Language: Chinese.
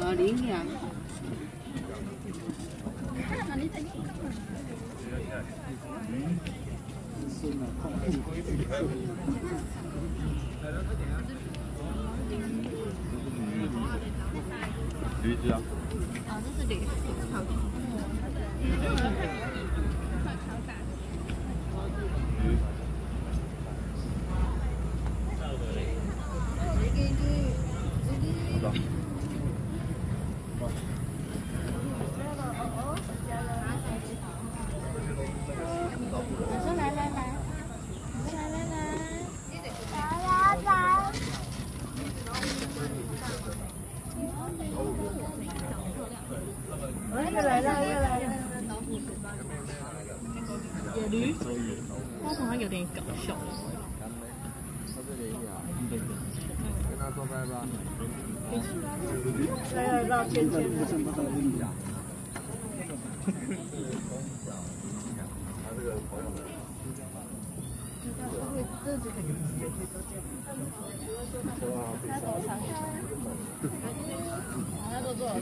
啊，领养。驴子啊。啊，这是驴。来驴，它好像有点搞笑。跟他说拜拜。来来绕圈圈。他这个朋友们。这这个也可以都这样。他都做了。